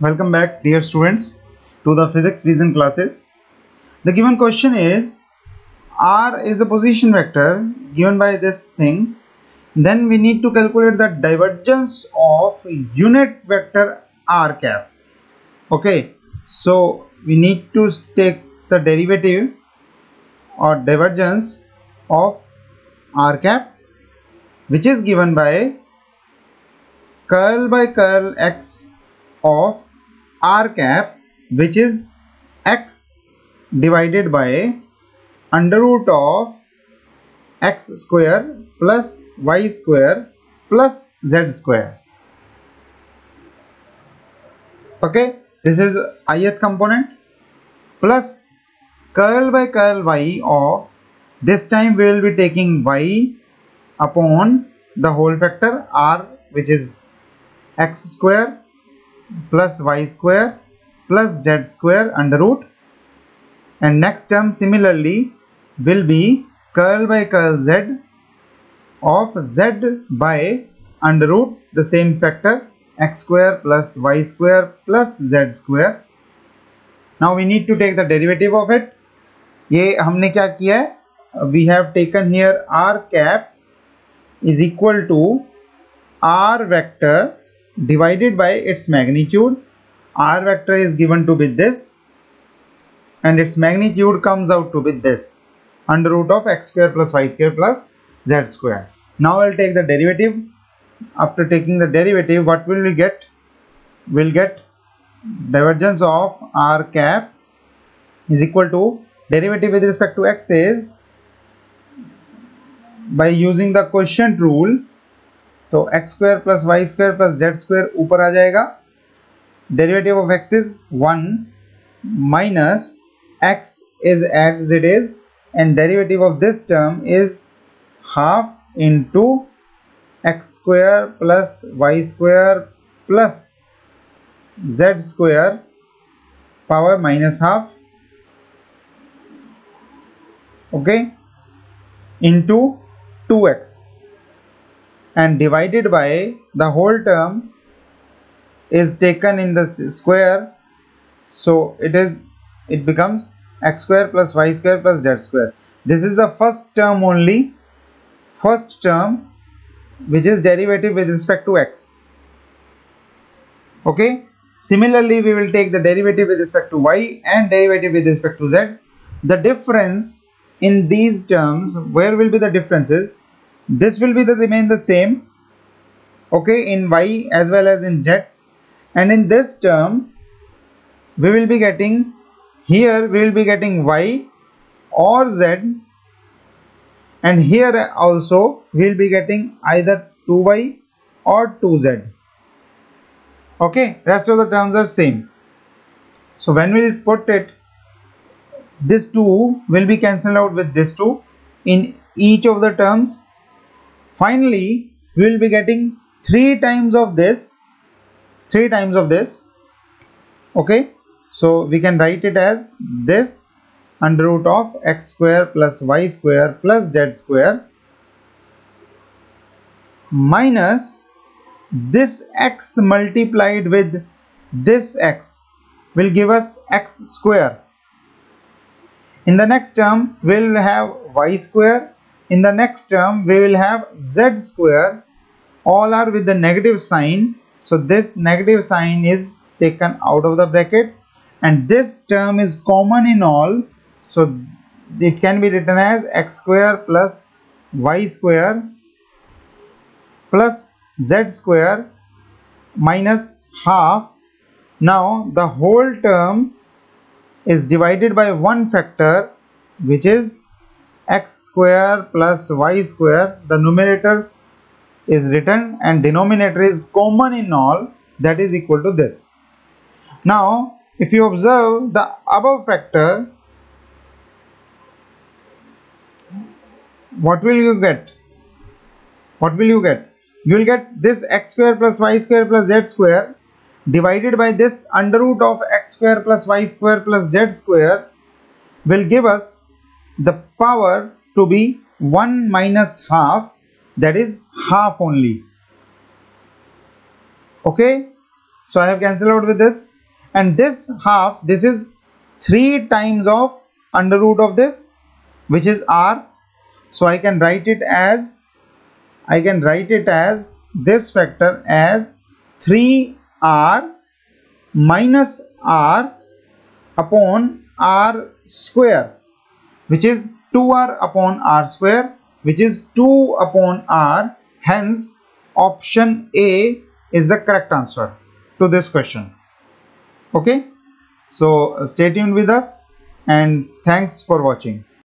Welcome back dear students to the physics vision classes. The given question is R is a position vector given by this thing then we need to calculate the divergence of unit vector r cap okay so we need to take the derivative or divergence of r cap which is given by curl by curl x of r cap which is x divided by under root of x square plus y square plus z square. Okay? This is ith component plus curl by curl y of this time we will be taking y upon the whole factor r which is x square plus y square plus z square under root and next term similarly will be curl by curl z of z by under root the same factor x square plus y square plus z square. Now we need to take the derivative of it. ये हमने क्या किया है we have taken here r cap is equal to r vector divided by its magnitude. r vector is given to be this and its magnitude comes out to be this under root of x square plus y square plus z square. Now I'll take the derivative. After taking the derivative, what will we get? We'll get divergence of r cap is equal to derivative with respect to x is by using the quotient rule तो x square plus y square plus z square ऊपर आ जाएगा derivative of x is 1 minus x is as it is and derivative of this term is half into x square plus y square plus z square power minus half okay into 2x and divided by the whole term is taken in the square so it is it becomes x square plus y square plus z square. This is the first term only, first term which is derivative with respect to x. Okay. Similarly, we will take the derivative with respect to y and derivative with respect to z. The difference in these terms, where will be the differences? This will be the remain the same okay in y as well as in z. And in this term we will be getting here we will be getting y or z. And here also we will be getting either 2y or 2z okay rest of the terms are same. So when we put it this 2 will be cancelled out with this 2 in each of the terms finally we will be getting 3 times of this 3 times of this okay so we can write it as this under root of x square plus y square plus z square minus this x multiplied with this x will give us x square. In the next term we will have y square. In the next term we will have z square. All are with the negative sign. So this negative sign is taken out of the bracket and this term is common in all so it can be written as x square plus y square plus z square minus half now the whole term is divided by one factor which is x square plus y square the numerator is written and denominator is common in all that is equal to this now if you observe the above factor, what will you get? What will you get? You will get this x square plus y square plus z square divided by this under root of x square plus y square plus z square will give us the power to be 1 minus half that is half only. Okay? So I have cancelled out with this. And this half this is 3 times of under root of this which is r. So I can write it as I can write it as this factor as 3r minus r upon r square which is 2r upon r square which is 2 upon r. Hence option A is the correct answer to this question. Okay? So stay tuned with us and thanks for watching